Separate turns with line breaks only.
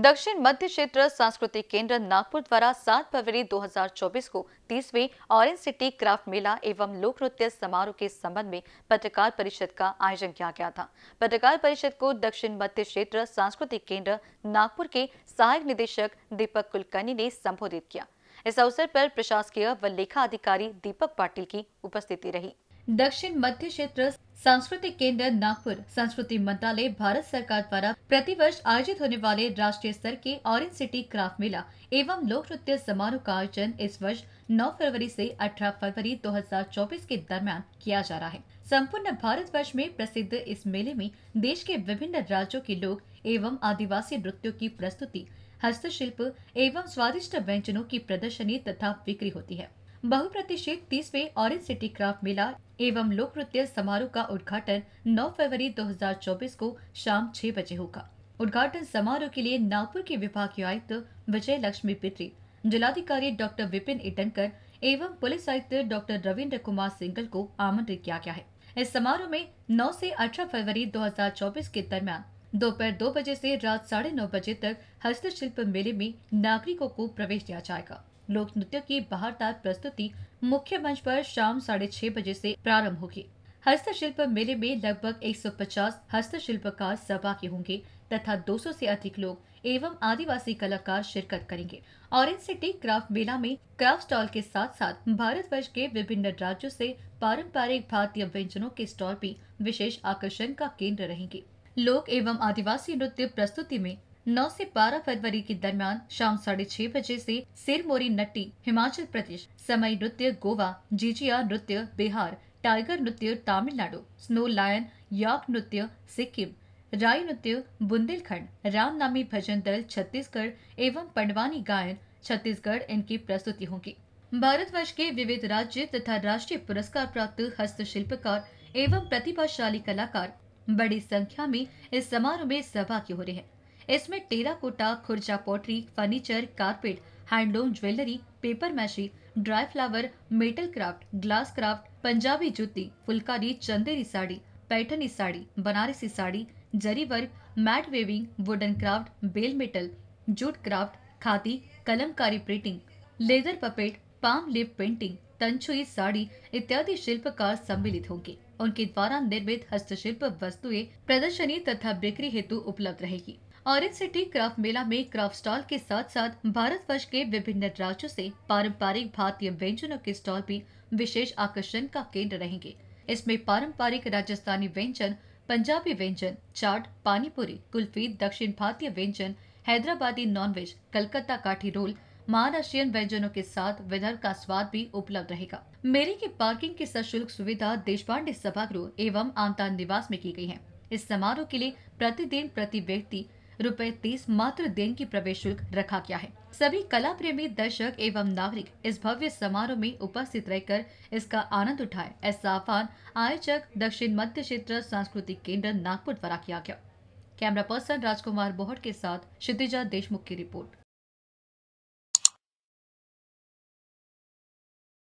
दक्षिण मध्य क्षेत्र सांस्कृतिक केंद्र नागपुर द्वारा 7 फरवरी 2024 को तीसवें ऑरेंज सिटी क्राफ्ट मेला एवं लोक नृत्य समारोह के संबंध में पत्रकार परिषद का आयोजन किया गया था। पत्रकार परिषद को दक्षिण मध्य क्षेत्र सांस्कृतिक केंद्र नागपुर के सहायक निदेशक दीपक कुलकर्णी ने संबोधित किया। इस अवसर पर प्रशासकीय व लेखा अधिकारी दीपक पाटिल की उपस्थिति रही। दक्षिण मध्य क्षेत्र सांस्कृतिक केंद्र नागपुर। संस्कृति मंत्रालय भारत सरकार द्वारा प्रतिवर्ष आयोजित होने वाले राष्ट्रीय स्तर के ऑरेंज सिटी क्राफ्ट मेला एवं लोक नृत्य समारोह का आयोजन इस वर्ष 9 फरवरी से 18 फरवरी 2024 के दरमियान किया जा रहा है। संपूर्ण भारत वर्ष में प्रसिद्ध इस मेले में देश के विभिन्न राज्यों के लोग एवं आदिवासी नृत्यों की प्रस्तुति, हस्तशिल्प एवं स्वादिष्ट व्यंजनों की प्रदर्शनी तथा बिक्री होती है। बहुप्रतिष्ठित तीसवे ऑरेंज सिटी क्राफ्ट मेला एवं लोक नृत्य समारोह का उद्घाटन 9 फरवरी 2024 को शाम छह बजे होगा। उद्घाटन समारोह के लिए नागपुर के विभागीय आयुक्त विजय लक्ष्मी पित्री, जिलाधिकारी डॉक्टर विपिन इटनकर एवं पुलिस आयुक्त डॉक्टर रविन्द्र कुमार सिंगल को आमंत्रित किया गया है। इस समारोह में 9 से 18 फरवरी 2024 के दरमियान दोपहर दो बजे से रात साढ़े नौ बजे तक हस्तशिल्प मेले में नागरिकों को प्रवेश दिया जाएगा। लोक नृत्य की बहारदार प्रस्तुति मुख्य मंच पर शाम साढ़े छह बजे से प्रारंभ होगी। हस्तशिल्प मेले में लगभग 150 हस्तशिल्पकार सहभागी होंगे तथा 200 से अधिक लोग एवं आदिवासी कलाकार शिरकत करेंगे। ऑरेंज सिटी क्राफ्ट मेला में क्राफ्ट स्टॉल के साथ साथ भारत वर्ष के विभिन्न राज्यों से पारंपरिक भारतीय व्यंजनों के स्टॉल भी विशेष आकर्षण का केंद्र रहेंगे। लोक एवं आदिवासी नृत्य प्रस्तुति में 9 से 12 फरवरी के दरमियान शाम साढ़े छह बजे से सिरमोरी नट्टी हिमाचल प्रदेश, समय नृत्य गोवा, जीजिया नृत्य, बिहार, टाइगर नृत्य, तमिलनाडु, स्नो लायन, याक नृत्य, सिक्किम राय नृत्य, बुंदेलखंड रामनामी भजन दल छत्तीसगढ़ एवं पंडवानी गायन छत्तीसगढ़ इनकी प्रस्तुति होगी। भारतवर्ष के विविध राज्य तथा राष्ट्रीय पुरस्कार प्राप्त हस्तशिल्पकार एवं प्रतिभाशाली कलाकार बड़ी संख्या में इस समारोह में सहभागी हो रहे हैं। इसमें terracotta Khurja pottery, furniture, carpet, handloom jewellery, paper mache, dry flower, metal craft, glass craft, Punjabi जूती, phulkari, Chanderi sari, Paithani sari, Banarasi sari, zari work, mat weaving, wooden craft, bell metal, jute craft, khadi, Kalamkari printing, leather puppet, palm leaf painting Tanchoi sari इत्यादि शिल्पकार सम्मिलित होंगे। उनके द्वारा निर्मित हस्तशिल्प वस्तुएँ प्रदर्शनी तथा बिक्री हेतु उपलब्ध रहेगी। ऑरेंज सिटी क्राफ्ट मेला में क्राफ्ट स्टॉल के साथ साथ भारत वर्ष के विभिन्न राज्यों से पारंपरिक भारतीय व्यंजनों के स्टॉल भी विशेष आकर्षण का केंद्र रहेंगे। इसमें पारंपरिक राजस्थानी व्यंजन, पंजाबी व्यंजन, चाट, पानीपुरी, कुल्फी, दक्षिण भारतीय व्यंजन, हैदराबादी नॉनवेज कलकत्ता काठी रोल महाराष्ट्रियन व्यंजनों के साथ विदर्भ का स्वाद भी उपलब्ध रहेगा। मेरे की पार्किंग की सशुल्क सुविधा देश पांडे सभागृह एवं आमतान निवास में की गई है। इस समारोह के लिए प्रतिदिन प्रति व्यक्ति रुपए तीस मात्र दिन की प्रवेश शुल्क रखा गया है। सभी कला प्रेमी दर्शक एवं नागरिक इस भव्य समारोह में उपस्थित रहकर इसका आनंद उठाए, ऐसा आह्वान आयोजक दक्षिण मध्य क्षेत्र सांस्कृतिक केंद्र नागपुर द्वारा किया गया। कैमरा पर्सन राजकुमार बोहट के साथ क्षितिजा देशमुख की रिपोर्ट।